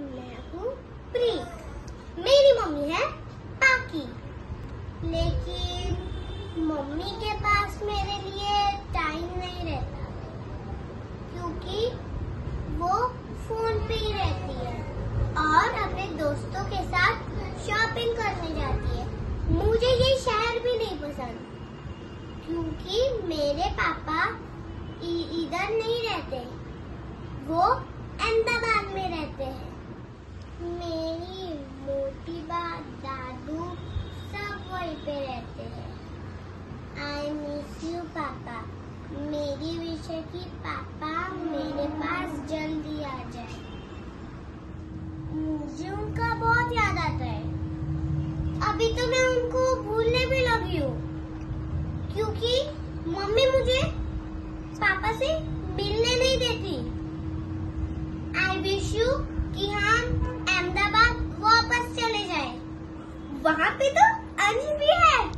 मैं हूँ प्री मेरी मम्मी है पाकी लेकिन मम्मी के पास मेरे लिए टाइम नहीं रहता क्योंकि वो फ़ोन पे ही रहती है और अपने दोस्तों के साथ शॉपिंग करने जाती है मुझे ये शहर भी नहीं पसंद क्योंकि मेरे पापा इधर नहीं रहते। वो अहमदाबाद में रहते हैं मेरी मोटी बात दादू सब वहीं पे रहते हैं। आई मिस यू पापा। मेरी विश है कि पापा मेरे पास जल्दी आ जाए। मुझे उनका बहुत याद आता है। अभी तो मैं उनको भूलने भी लगी हूँ। क्योंकि मम्मी मुझे पापा से मिलने नहीं देती। आई विश यू कि हम अहमदाबाद वापस चले जाए। वहाँ पे तो अंश भी है मैं उसके साथ